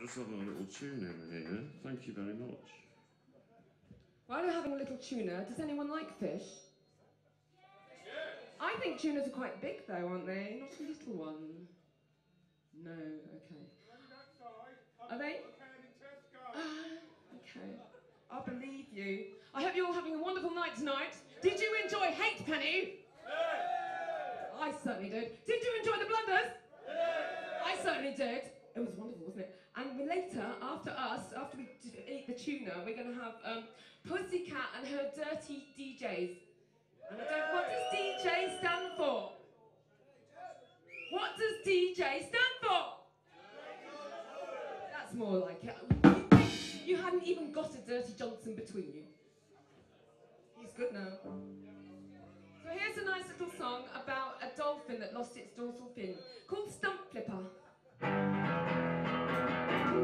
just having a little tune in here. Thank you very much. While you're having a little tuna, does anyone like fish? Yes. I think tunas are quite big though, aren't they? Not a little one. No, okay. Are they? Ah, okay. I believe you. I hope you're all having a wonderful night tonight. Did you enjoy Hate Penny? Yes. I certainly did. Did you enjoy the blunders? Yes. I certainly did. It was wonderful, wasn't it? And later, after us, after we eat the tuna, we're going to have um, Pussycat and her dirty DJs. And I don't. What does DJ stand for? What does DJ stand for? That's more like it. You, hadn't even got a Dirty Johnson between you. He's good now. So here's a nice little song about a dolphin that lost its dorsal fin called Stump Flipper.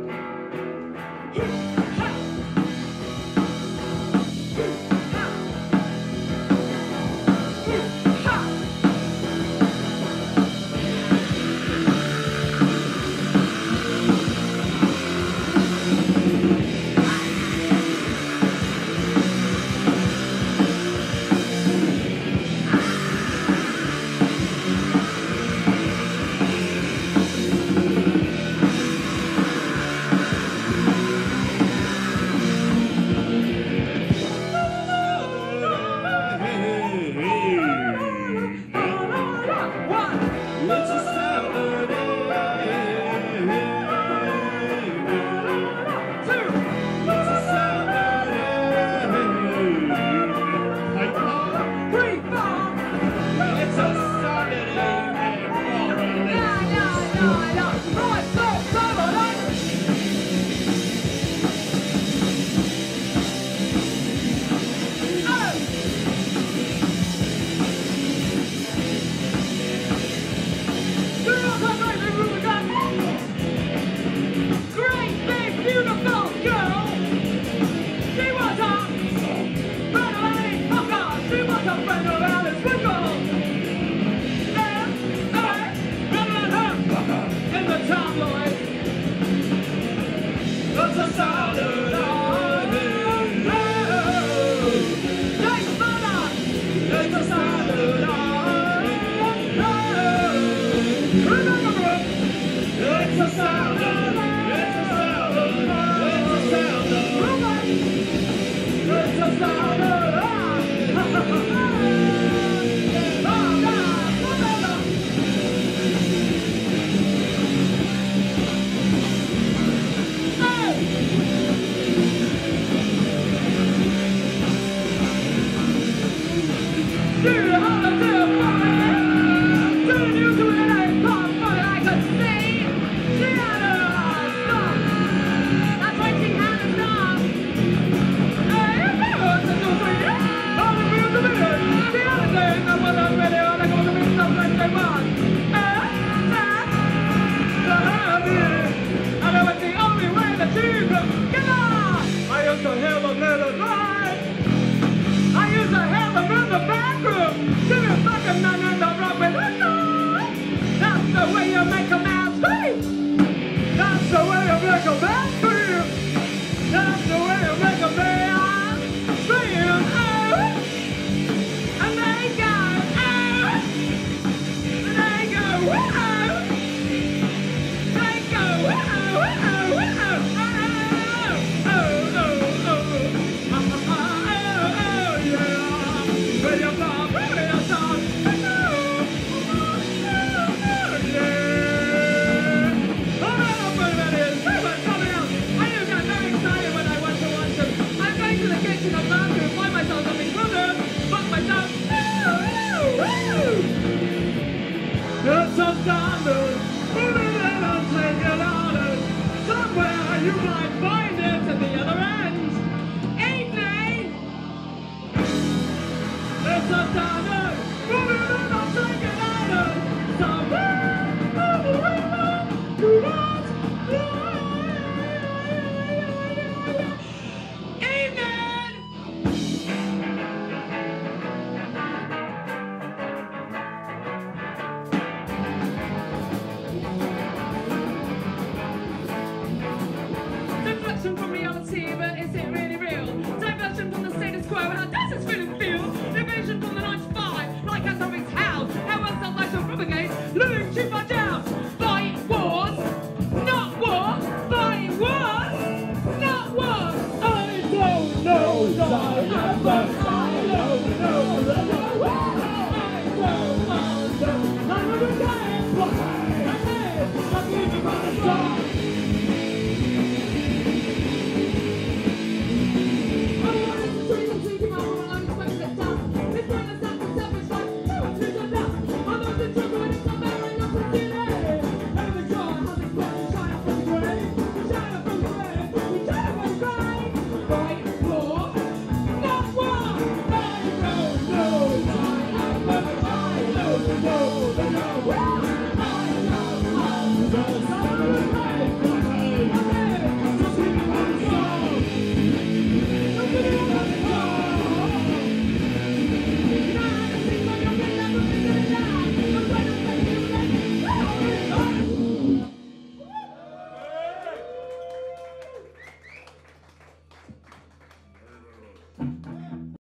It's